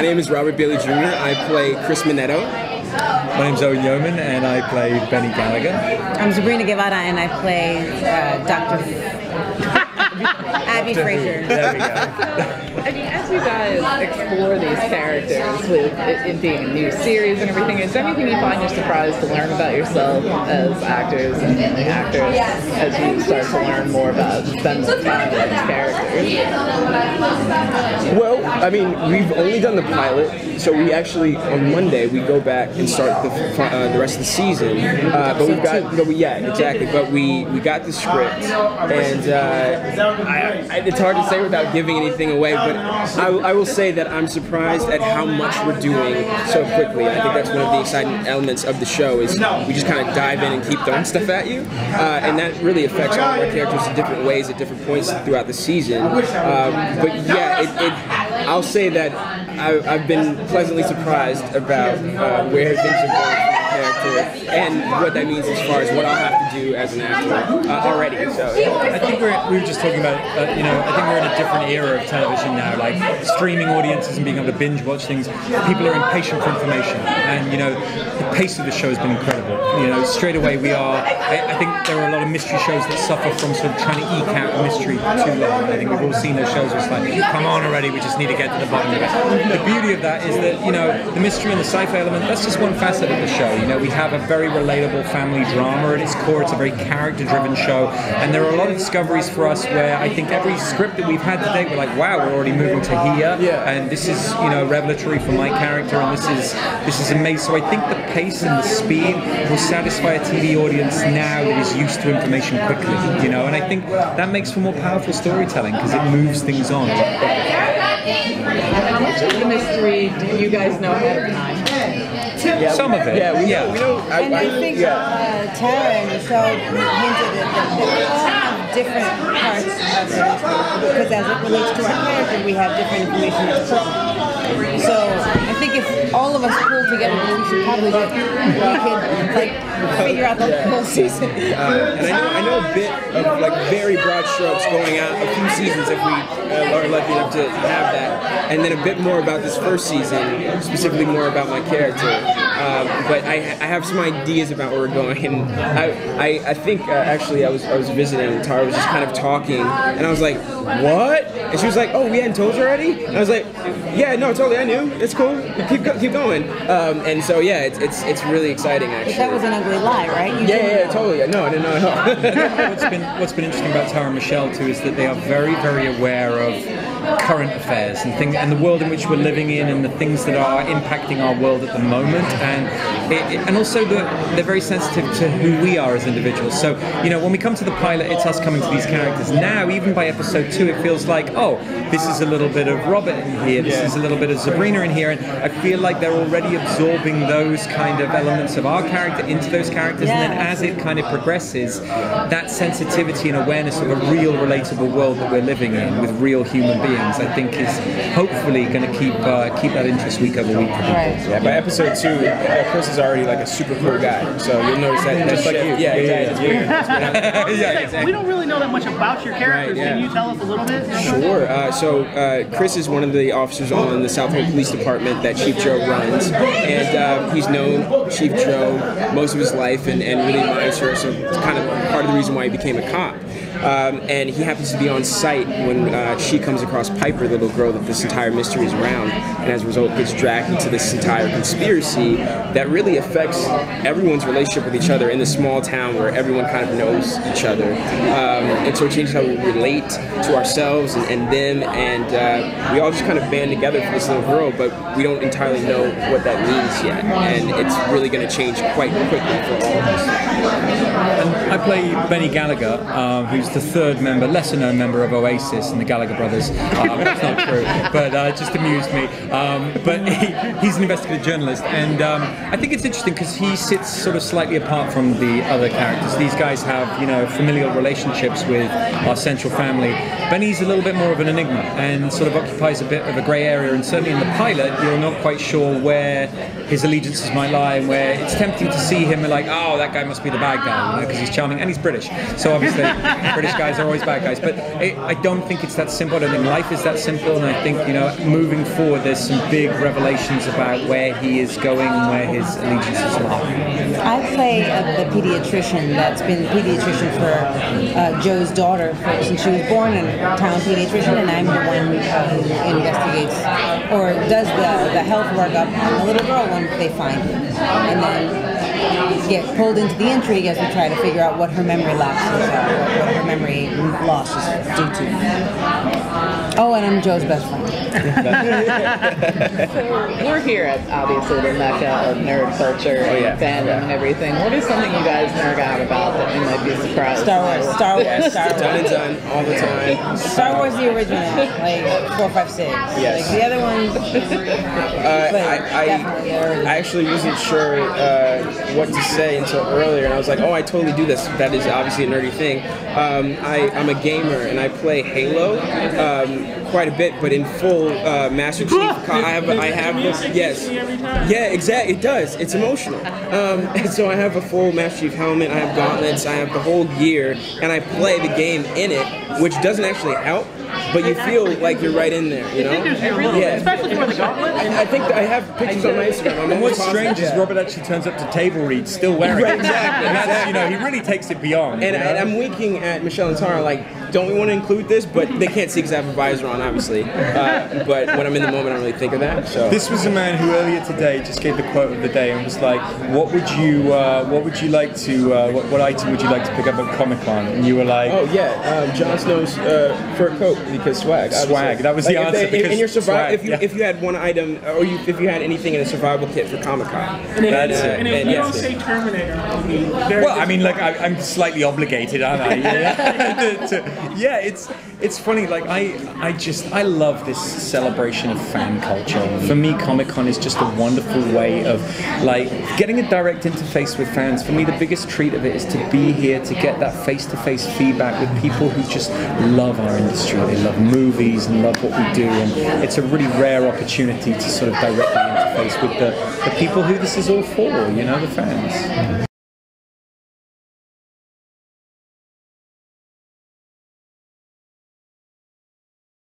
My name is Robert Bailey Jr. I play Chris Minetto. My name's Owain Yeoman, and I play Benny Gallagher. I'm Zabryna Guevara, and I play uh, Dr. Abby Fraser. There we go. I mean, as you guys explore these characters with it, it being a new series and everything, is there anything you find you're surprised to learn about yourself as actors and actors as you start to learn more about spend more time with these characters? Well, I mean, we've only done the pilot, so we actually on Monday we go back and start the uh, the rest of the season. Uh, but we've got, but we, yeah, exactly. But we we got the script, and uh, I, I, it's hard to say without giving anything away. But I, I will say that I'm surprised at how much we're doing so quickly. I think that's one of the exciting elements of the show is we just kind of dive in and keep throwing stuff at you, uh, and that really affects all of our characters in different ways at different points throughout the season. Um, but yeah, it, it, I'll say that I, I've been pleasantly surprised about uh, where things are going character and what that means as far as what I'll have to do as an actor uh, already. So yeah. I think we're, we were just talking about, uh, you know, I think we're in a different era of television now, like streaming audiences and being able to binge watch things. People are impatient for information, and you know, the pace of the show has been incredible. You know, straight away we are. I, I think there are a lot of mystery shows that suffer from sort of trying to eke out a mystery too long. I think we've all seen those shows where it's like, come on already, we just need to get to the bottom of it. The beauty of that is that you know, the mystery and the sci-fi element. That's just one facet of the show. You know, we have a very relatable family drama at its core. It's a very character-driven show, and there are a lot of discoveries for us where I think every script that we've had today, we're like, wow, we're already moving to here, Yeah. and this is you know revelatory for my character, and this is this is amazing. So I think the pace and the speed will satisfy a TV audience now that is used to information quickly, you know, and I think that makes for more powerful storytelling because it moves things on. How much of the mystery do you guys know ahead of time? Some of it, Yeah, we yeah. know. We know. I, And I think yeah. uh, Tara and Michelle hinted at that they all have different parts of the history because as it relates to our character, we have different information that's personal. So I think if all of us pull together, we should probably we could like figure out the whole season. Uh, and I know, I know a bit of like very broad strokes going out a few seasons if we uh, are lucky enough to have that, and then a bit more about this first season, specifically more about my character. Um, but I, I have some ideas about where we're going, and I, I, I think uh, actually I was I was visiting. Tara was just kind of talking, and I was like, "What?" And she was like, "Oh, we hadn't told you already." And I was like, "Yeah, no, totally. I knew. It's cool. Keep go- keep going." Um, and so yeah, it's, it's it's really exciting actually. That was an ugly lie, right? You yeah, yeah, yeah, totally. No, I didn't know at all. what's been what's been interesting about Tara and Michelle too is that they are very very aware of current affairs and things and the world in which we're living in and the things that are impacting our world at the moment. And it, it- and also the, they're very sensitive to who we are as individuals. So you know when we come to the pilot it's us coming to these characters. Now even by episode two it feels like oh this is a little bit of Robert in here. This is a little bit of Zabryna in here. And I feel like they're already absorbing those kind of elements of our character into those characters. And then as it kind of progresses, that sensitivity and awareness of a real relatable world that we're living in with real human beings, I think is hopefully going to keep uh, keep that interest week over week. Right. Yeah, by episode two, uh, Chris is already like a super cool guy. So you'll notice that. Just like you. Yeah, Yeah, exactly. yeah, It's yeah. We don't really know that much about your characters. Right, yeah. Can you tell us a little bit? Sure. Uh, so uh, Chris is one of the officers on the South Point Police Department that Chief Jo runs, and uh, he's known Chief Jo most of his life and, and really admires her. So it's kind of part of the reason why he became a cop. Um, and he happens to be on site when uh, she comes across Piper, the little girl that this entire mystery is around, and as a result gets dragged into this entire conspiracy that really affects everyone's relationship with each other in this small town where everyone kind of knows each other. Um, and so it changes how we relate to ourselves and, and them, and uh, we all just kind of band together for this little girl, but we don't entirely know what that means yet. And it's really going to change quite quickly for all of us. And I play Benny Gallagher, uh, who's the third member, lesser known member of Oasis and the Gallagher brothers. Um, that's not true, but uh, it just amused me. Um, but he, he's an investigative journalist, and um, I think it's interesting because he sits sort of slightly apart from the other characters. These guys have, you know, familial relationships with our central family. Benny's a little bit more of an enigma and sort of occupies a bit of a grey area, and certainly in the pilot, you're not quite sure where his allegiances might lie, and where it's tempting to see him like, oh, that guy must be the bad guy, you know, because he's charming and he's British. So obviously, British guys are always bad guys. But it, I don't think it's that simple. I don't think life is that simple. And I think, you know, moving forward, there's some big revelations about where he is going and where his allegiances lie. I play uh, the pediatrician that's been the pediatrician for uh, Jo's daughter since she was born, and town pediatrician, and I'm the one who investigates or does the, the health workup on the little girl when they find her. And then get pulled into the intrigue as we try to figure out what her memory lapses are, what, what her memory loss is due to. Oh, and I'm Jo's best friend. We're here at obviously the mecca of nerd culture and yeah. fandom and everything. What is something you guys nerd out about that you might be surprised? Star Wars, Star Wars, Star Done and Wars. done all the time. Star Wars the original, like four, five, six. Yes. Like the other ones, Uh, but I, I, definitely the original. I actually wasn't sure uh, what to say until earlier, and I was like, "Oh, I totally do this. That is obviously a nerdy thing." Um, I, I'm a gamer, and I play Halo um, quite a bit, but in full uh, Master Chief. I have, I have the yes, yeah, exactly. It does. It's emotional. Um, and so I have a full Master Chief helmet. I have gauntlets. I have the whole gear, and I play the game in it, which doesn't actually help. But you feel like you're right in there, you know? Figures you a little bit, Yeah. especially for the gauntlet. I think I have pictures on my Instagram. And what's strange is Robert actually turns up to table read still wearing Right, it. exactly, And exactly. you know, he really takes it beyond. And, you know? and I'm winking at Michelle and Tara, like, don't we want to include this? But they can't see because I have a visor on, obviously. Uh, but when I'm in the moment, I don't really think of that. So This was a man who earlier today just gave the quote of the day and was like, "What would you, uh, what would you like to, uh, what, what item would you like to pick up at Comic Con?" And you were like, Oh yeah, um, Jon Snow's uh, fur coat because swag. obviously. Swag, that was the Like, if answer, they- because in your survival, swag, if you yeah. if you had one item, or you, if you had anything in a survival kit for Comic Con, And if, That's it. and if you yes. don't say Terminator, I'll Well, I mean, like I, I'm slightly obligated, aren't I? Yeah, To- to- yeah, it's it's funny. Like I, I just I love this celebration of fan culture. For me, Comic Con is just a wonderful way of like getting a direct interface with fans. For me, the biggest treat of it is to be here to get that face-to-face feedback with people who just love our industry. They love movies and love what we do, and it's a really rare opportunity to sort of directly interface with the, the people who this is all for. You know, the fans.